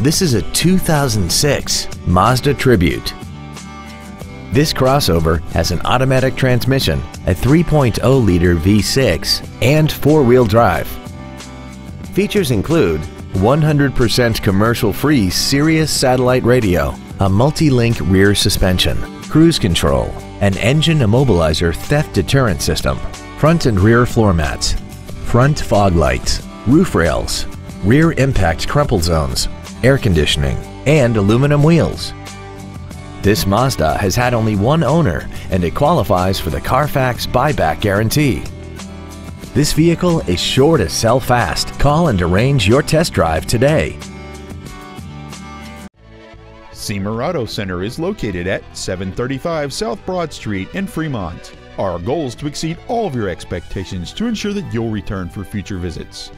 This is a 2006 Mazda Tribute. This crossover has an automatic transmission, a 3.0-liter V6, and four-wheel drive. Features include 100% commercial-free Sirius satellite radio, a multi-link rear suspension, cruise control, an engine immobilizer theft deterrent system, front and rear floor mats, front fog lights, roof rails, rear impact crumple zones, air conditioning, and aluminum wheels. This Mazda has had only one owner and it qualifies for the Carfax buyback guarantee. This vehicle is sure to sell fast. Call and arrange your test drive today. Siemer Auto Center is located at 735 South Broad Street in Fremont. Our goal is to exceed all of your expectations to ensure that you'll return for future visits.